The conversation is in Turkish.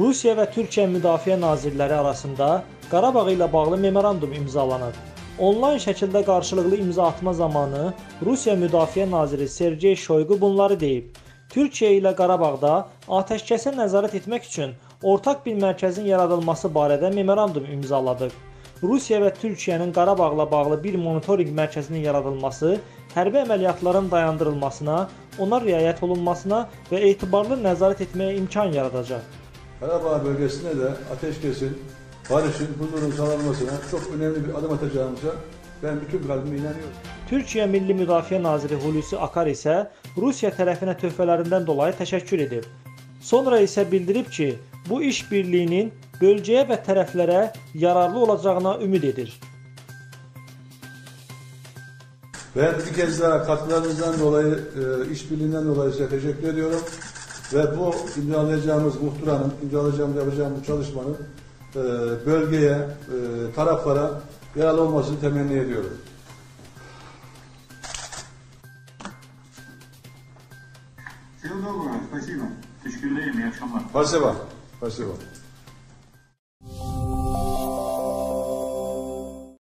Rusiya və Türkiyə Müdafiə Nazirləri arasında Qarabağ ilə bağlı memorandum imzalanıb. Onlayn şəkildə qarşılıqlı imza atma zamanı Rusiya Müdafiə Naziri Sergey Shoygu bunları deyib. Türkiyə ilə Qarabağda atəşkəsə nəzarət etmək üçün ortaq bir mərkəzin yaradılması barədə memorandum imzaladıq. Rusiya və Türkiyənin Qarabağla bağlı bir monitorinq mərkəzinin yaradılması hərbi əməliyyatların dayandırılmasına, ona riayət olunmasına və etibarlı nəzarət etməyə imkan yaradacaq. Karabağ bölgesinde de ateşkesin, barışın, huzurun sağlanmasına çok önemli bir adım atacağımıza ben bütün kalbimle inanıyorum. Türkiyə Milli Müdafiə Naziri Hulusi Akar isə Rusiya tərəfinə töhfələrindən dolayı təşəkkür edib. Sonra isə bildirib ki, bu iş birliyinin bölgəyə və tərəflərə yararlı olacağına ümid edir. Ben bir kez daha katkılarınızdan dolayı, e, işbirliğinden dolayı size teşekkür ediyorum. Ve bu imzalayacağımız muhtıranın, imzalayacağımız yapacağımız bu çalışmanın e, bölgeye, e, taraflara yararlı olmasını temenni ediyorum. Всего доброго, спасибо. Teşekkürler, iyi akşamlar. Спасибо. Спасибо.